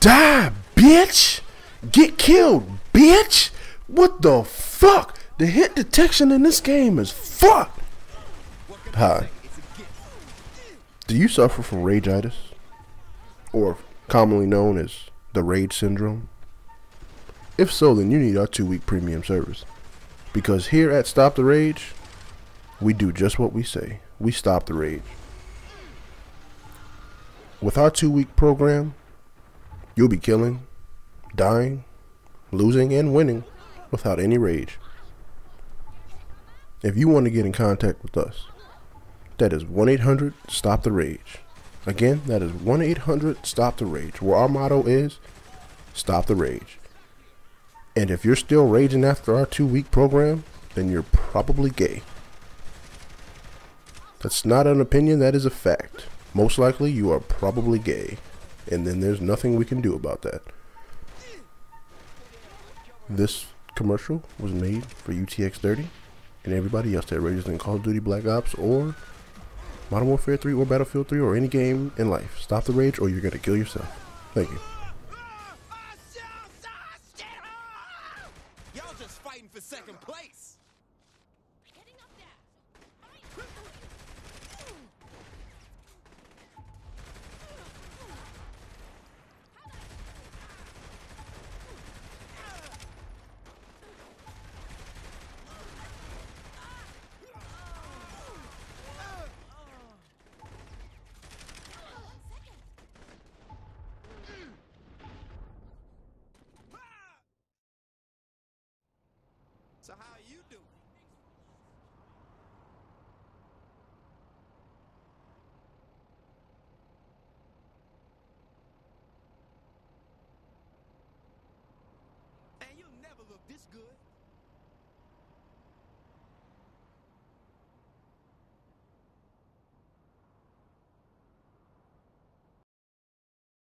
Die, bitch! Get killed, bitch! What the fuck? The hit detection in this game is fucked. Hi. Do you suffer from rageitis? Or commonly known as the rage syndrome? If so, then you need our two week premium service. Because here at Stop the Rage, we do just what we say. We stop the rage. With our two week program, you'll be killing, dying, losing, and winning without any rage. If you want to get in contact with us, that is 1 800 Stop the Rage. Again, that is 1 800 Stop the Rage, where our motto is Stop the Rage. And if you're still raging after our two week program, then you're probably gay. That's not an opinion, that is a fact. Most likely, you are probably gay. And then there's nothing we can do about that. This commercial was made for UTX 30 and everybody else that rages in Call of Duty Black Ops or Modern Warfare 3 or Battlefield 3 or any game in life. Stop the rage or you're going to kill yourself. Thank you. Y'all just fighting for second place. So how you doing? And you'll never look this good.